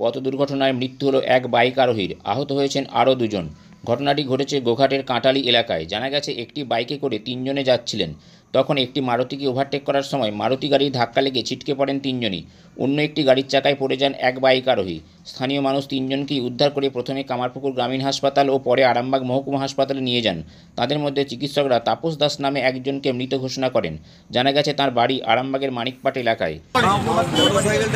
পথ দুর্ঘটনায় মৃত্যু হলো এক বাইক আরোহীর। আহত হয়েছেন আরও দুজন। ঘটনাটি ঘটেছে গোঘাটের কাঁটালি এলাকায়। জানা গেছে, একটি বাইকে করে তিনজনে যাচ্ছিলেন। তখন একটি মারুতিকে ওভারটেক করার সময় মারুতি গাড়ির ধাক্কা লেগে ছিটকে পড়েন তিনজনই। অন্য একটি গাড়ির চাকায় পড়ে যান এক বাইক আরোহী। স্থানীয় মানুষ তিনজনকেই উদ্ধার করে প্রথমে কামারপুকুর গ্রামীণ হাসপাতাল ও পরে আরামবাগ মহকুমা হাসপাতালে নিয়ে যান। তাদের মধ্যে চিকিৎসকরা তাপস দাস নামে একজনকে মৃত ঘোষণা করেন। জানা গেছে, তার বাড়ি আরামবাগের মানিকপাট এলাকায় তোমার থানা নাম্বারটা আছে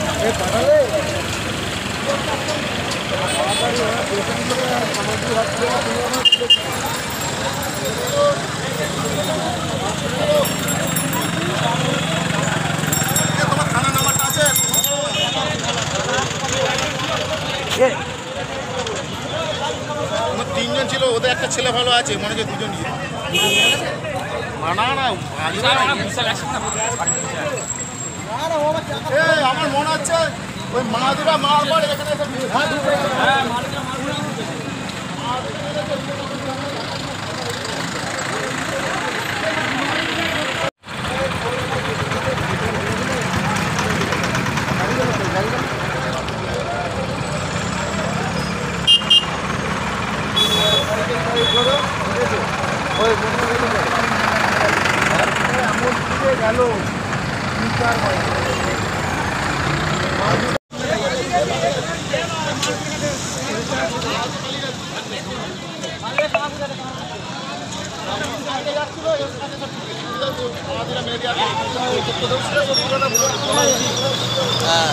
আমার তিনজন ছিল ওদের একটা ছেলে ভালো আছে মনে হচ্ছে দুজন ছিল না না ভালো এই, আমার মনে হচ্ছে ওই মাদুরা মার পরে এখানে হ্যাঁ,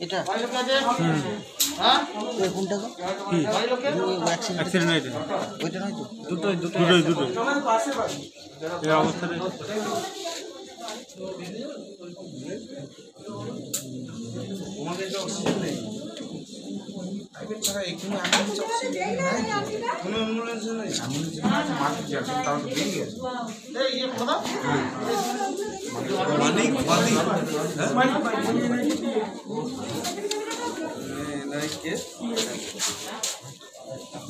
এটা? হ্যাঁ? কোনটা গো? অ্যাক্সিডেন্ট হয়েছে? ওইটা নয় তো? দুটোই দুটোই। দুটোই এই 아이비차가 그냥 한 접시 있나? 그는 물론서는 잠문지만 맡기지 않고 따라서 매기겠어. 네, 이게 뭐다? 많이, 많이. 네, 나이게.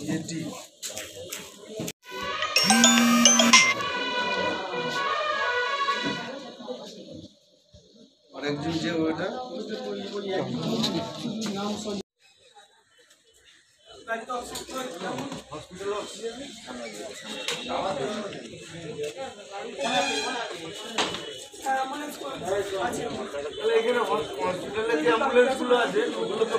ये डी হসপিটালে যে অ্যাম্বুলেন্সগুলো আছে ওগুলো তো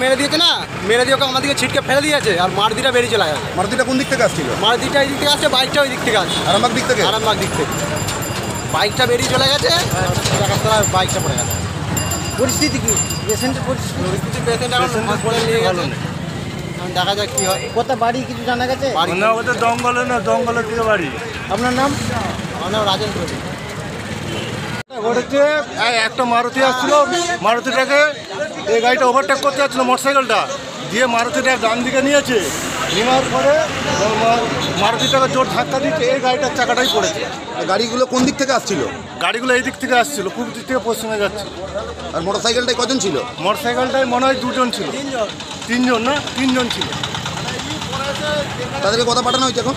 মেরে দিয়েছে না? মেরে দিয়ে ওকে আমাদেরকে ছিটকে ফেলে দিয়েছে আর মারদিটা বেরিয়ে চলে গেছে। মারুতিটা কোন দিক থেকে আসছিল? মারদিটা এই দিক থেকে আসছে বাইকটা ওই দিক থেকে আসছে। আরামবাগ দিক থেকে? আরামবাগ দিক থেকে। বাইকটা বেরিয়ে চলে গেছে টাকার বাইকটা পড়ে গেছে। পরিস্থিতি কি? পেশেন্টের পরিস্থিতি? পরিস্থিতি পেশেন্ট এখন হসপিটালে নিয়ে গেল দেখা যাক কি হয়। কোথা বাড়ি কিছু জানা গেছে? না ওদের জঙ্গলে না জঙ্গলের দিকে বাড়ি। আপনার নাম? আমার নাম রাজেন প্রদীপ ঘটেছে একটা মারুতি আসছিল। মারুতিটাকে এই গাড়িটা ওভারটেক করতে যাচ্ছিল মোটরসাইকেলটা। দিয়ে মারুতিটা ডান দিকে নিয়েছে। নেওয়ার পরে মারুতিটাকে জোর ধাক্কা দিচ্ছে এই গাড়িটার চাকাটাই পড়েছে। গাড়িগুলো কোন দিক থেকে আসছিল? গাড়িগুলো এই দিক থেকে আসছিল পূর্ব দিক থেকে পশ্চিমে যাচ্ছে। আর মোটরসাইকেলটাই কজন ছিল? মোটরসাইকেলটায় মনে হয় দুজন ছিল। তিনজন না? তিনজন ছিল। তাদেরকে কথা পাঠানো হয়েছে এখন?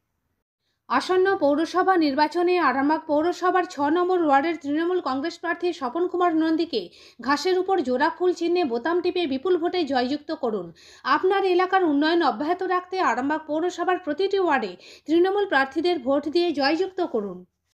আসন্ন পৌরসভা নির্বাচনে আরামবাগ পৌরসভার ছ নম্বর ওয়ার্ডের তৃণমূল কংগ্রেস প্রার্থী স্বপন কুমার নন্দীকে ঘাসের উপর জোড়া ফুল চিহ্নে বোতাম টিপে বিপুল ভোটে জয়যুক্ত করুন। আপনার এলাকার উন্নয়ন অব্যাহত রাখতে আরামবাগ পৌরসভার প্রতিটি ওয়ার্ডে তৃণমূল প্রার্থীদের ভোট দিয়ে জয়যুক্ত করুন।